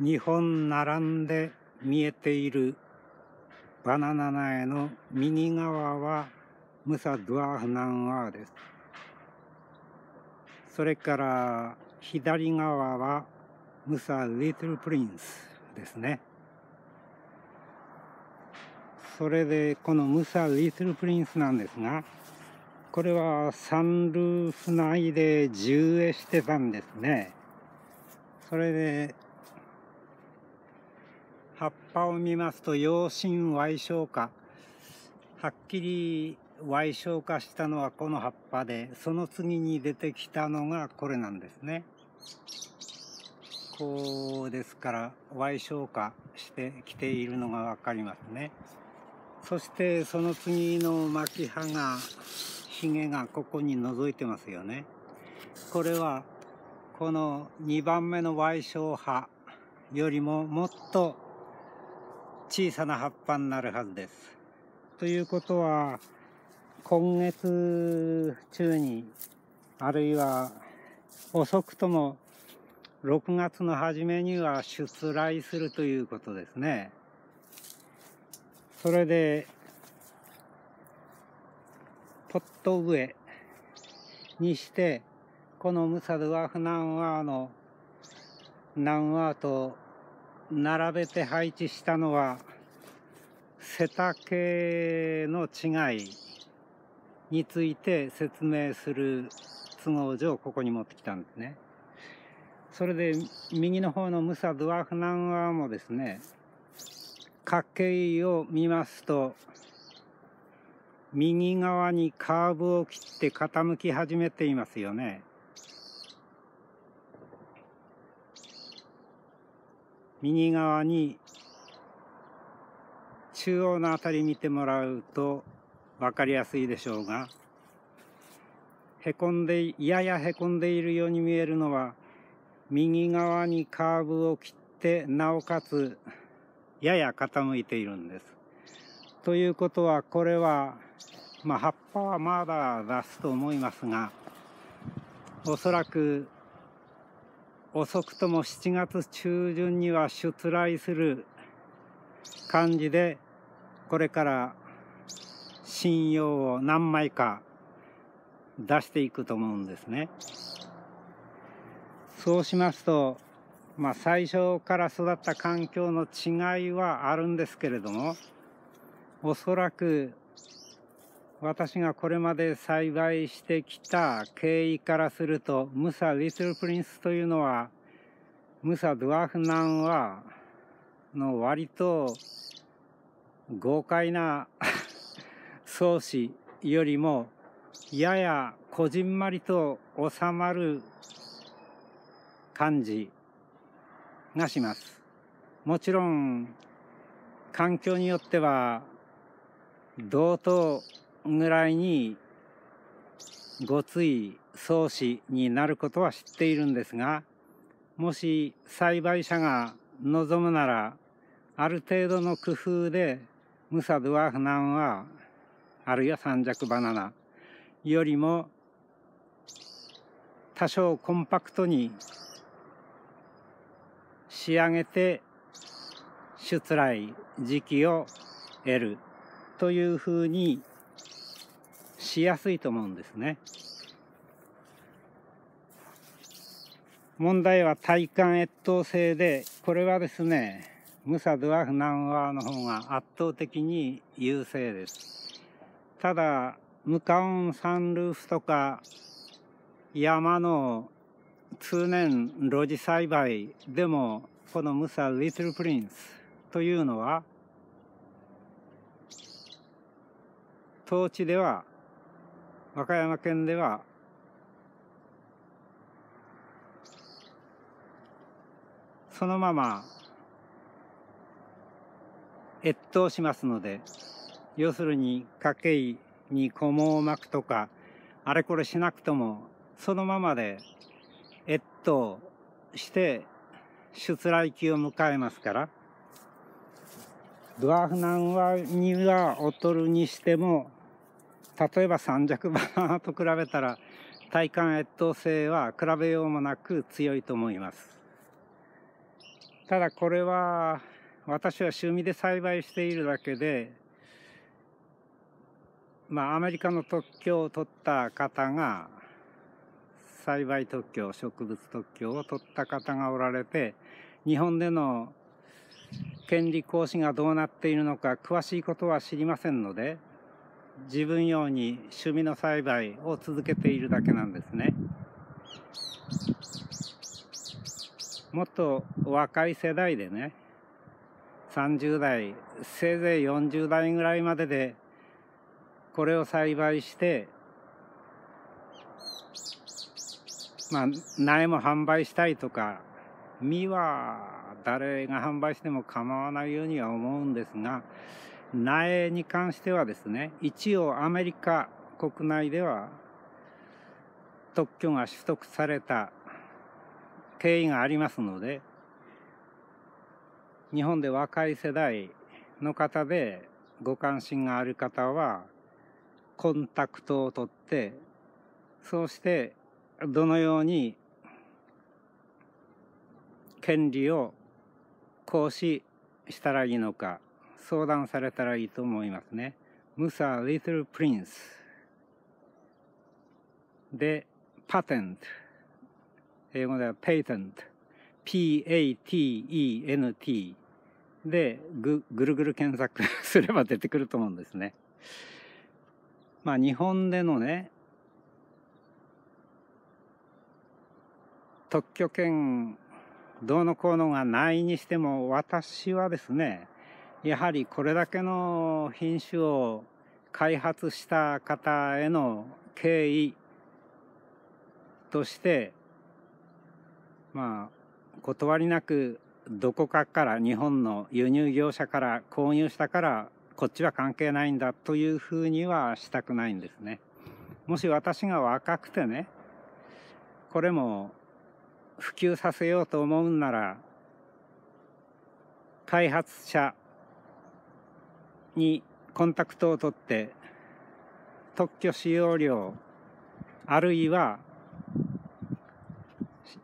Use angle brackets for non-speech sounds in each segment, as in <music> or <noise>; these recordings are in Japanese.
2本並んで見えているバナナ苗の右側はムサ・ドゥアーフ・ナンワーです。それから左側はムサ・リトル・プリンスですね。それでこのムサ・リトル・プリンスなんですがこれはサンルーフ内で重影してたんですね。それで葉っぱを見ますと陽心矮小化はっきり矮小化したのはこの葉っぱでその次に出てきたのがこれなんですね。こうですから矮小化してきているのが分かりますね。そしてその次の巻き葉がひげがここに覗いてますよね。これはこの2番目の矮小葉よりももっと小さな葉っぱになるはずです。ということは今月中にあるいは遅くとも6月の初めには出来するということですね。それでポット植えにしてこのムサドワフナンワーのナンワーと並べて配置したのは背丈の違いについて説明する都合上ここに持ってきたんですね。それで右の方のムサ・ドゥアフナンワもですね角形を見ますと右側にカーブを切って傾き始めていますよね。右側に中央の辺り見てもらうと分かりやすいでしょうがへこんでややへこんでいるように見えるのは右側にカーブを切ってなおかつやや傾いているんです。ということはこれはまあ葉っぱはまだ出すと思いますがおそらく遅くとも7月中旬には出来する感じでこれから信用を何枚か出していくと思うんですね。そうしますと、まあ、最初から育った環境の違いはあるんですけれどもおそらく私がこれまで栽培してきた経緯からするとムサ・リトル・プリンスというのはムサ・ドゥアフナンはの割と豪快な <laughs> 創始よりもややこじんまりと収まる感じがします。もちろん環境によっては同等ぐらいにごつい創始になることは知っているんですがもし栽培者が望むならある程度の工夫でムサドワフナンはあるいは三尺バナナよりも多少コンパクトに仕上げて出来時期を得るというふうにしやすいと思うんですね。問題は体幹越冬性でこれはですねムサ・ドゥアフ・ナンワーの方が圧倒的に優勢です。ただムカオンサンルーフとか山の通年露地栽培でもこのムサ・リトル・プリンスというのは当地では和歌山県ではそのまま越冬しますので要するに家計に菰を巻くとかあれこれしなくともそのままで越冬して出来期を迎えますからドワフナンワには劣るにしても例えば三尺バナナと比べたら体幹越冬性は比べようもなく強いと思います。ただこれは私は趣味で栽培しているだけでまあアメリカの特許を取った方が栽培特許植物特許を取った方がおられて日本での権利行使がどうなっているのか詳しいことは知りませんので自分用に趣味の栽培を続けているだけなんですね。もっと若い世代でね30代せいぜい40代ぐらいまででこれを栽培してまあ苗も販売したいとか実は誰が販売しても構わないようには思うんですが苗に関してはですね一応アメリカ国内では特許が取得された経緯がありますので日本で若い世代の方でご関心がある方はコンタクトを取ってそうしてどのように権利を行使したらいいのか相談されたらいいと思いますね。ムサ・リトル・プリンスでパテント英語では patent P-A-T-E-N-T でぐぐるぐる検索すれば出てくると思うんですね。まあ日本でのね特許権どうのこうのがないにしても私はですねやはりこれだけの品種を開発した方への敬意としてまあ断りなくどこかから日本の輸入業者から購入したからこっちは関係ないんだというふうにはしたくないんですね。もし私が若くてねこれも普及させようと思うんなら開発者にコンタクトを取って特許使用料あるいは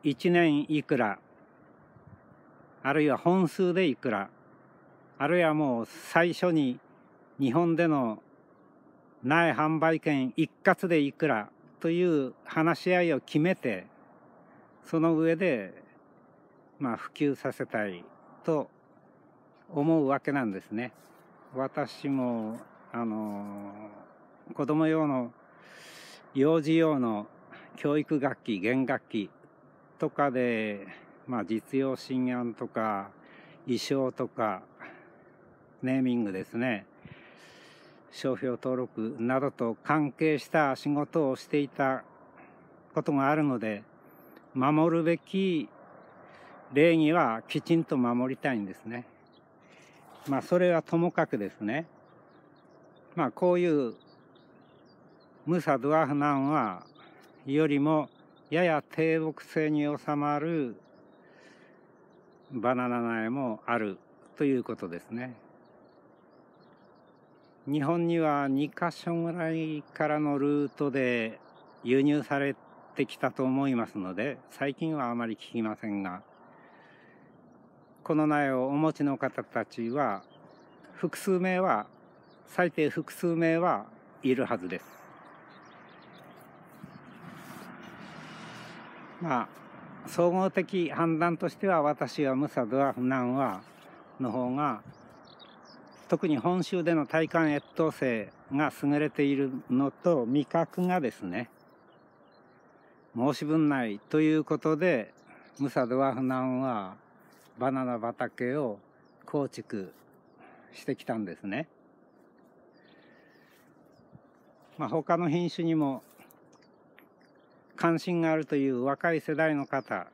1年いくらあるいは本数でいくらあるいはもう最初に日本での苗販売権一括でいくらという話し合いを決めてその上でまあ普及させたいと思うわけなんですね。私もあの子供用の幼児用の教育楽器弦楽器とかで、まあ、実用新案とか衣装とかネーミングですね商標登録などと関係した仕事をしていたことがあるので守るべき礼儀はきちんと守りたいんですね。まあそれはともかくですねまあこういうムサ・ドゥアフナンはよりもやや低木性に収まるバナナ苗もあるということですね。日本には2か所ぐらいからのルートで輸入されてきたと思いますので最近はあまり聞きませんがこの苗をお持ちの方たちは複数名は最低複数名はいるはずです。まあ総合的判断としては私はムサ・ドアフナンワの方が特に本州での体幹越冬性が優れているのと味覚がですね申し分ないということでムサ・ドアフナンはバナナ畑を構築してきたんですね。まあ、他の品種にも関心があるという若い世代の方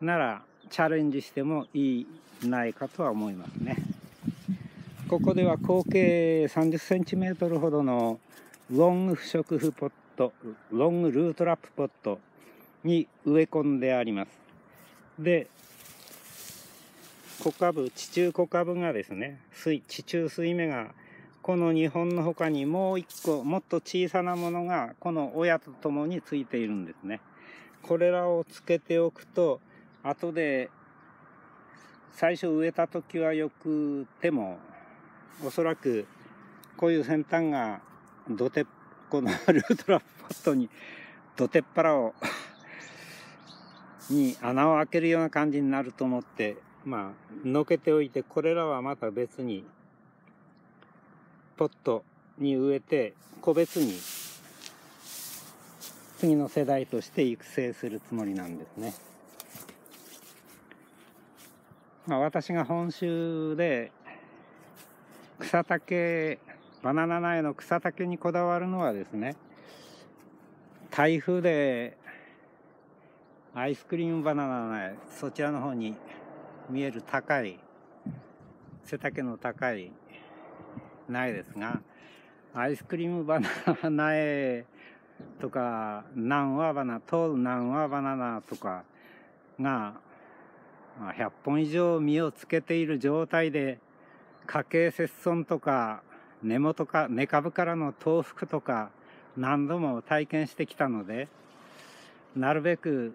ならチャレンジしてもいいないかとは思いますね。ここでは合計30センチメートルほどのロング不織布ポット、ロングルートラップポットに植え込んであります。で、小株、地中小株がですね、水地中水芽がこの2本の他にもう1個もっと小さなものがこの親と共についているんですね。これらをつけておくと後で最初植えた時はよくてもおそらくこういう先端が土手このルートラポットに土手っ腹をに穴を開けるような感じになると思ってまあのけておいてこれらはまた別にポットに植えて個別に次の世代として育成するつもりなんですね。まあ、私が本州で草丈バナナ苗の草丈にこだわるのはですね台風でアイスクリームバナナ苗そちらの方に見える高い背丈の高い苗ですがアイスクリームバナナ苗とか南和バナトール南和バナナとかが100本以上実をつけている状態で家計節損とか根元か根株からの倒伏とか何度も体験してきたのでなるべく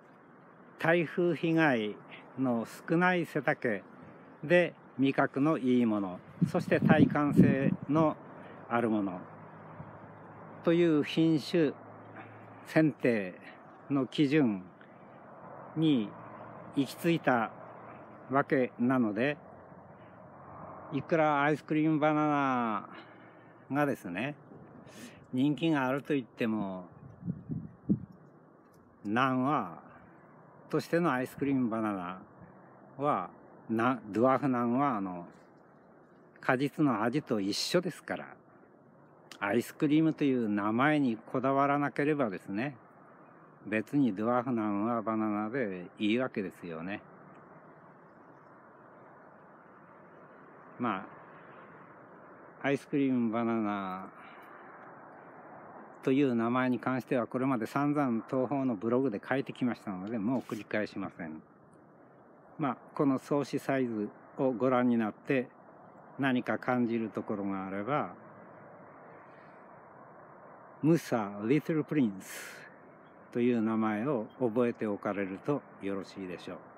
台風被害の少ない背丈で味覚のいいものそして耐寒性のあるものという品種選定の基準に行き着いたわけなのでいくらアイスクリームバナナがですね人気があると言っても南はとしてのアイスクリームバナナはなドワーフ南はあの果実の味と一緒ですからアイスクリームという名前にこだわらなければですね別にドワーフ南はバナナでいいわけですよね。まあアイスクリームバナナという名前に関してはこれまで散々東方のブログで書いてきましたのでもう繰り返しません。まあこの創始サイズをご覧になって何か感じるところがあればムサ・リトル・プリンスという名前を覚えておかれるとよろしいでしょう。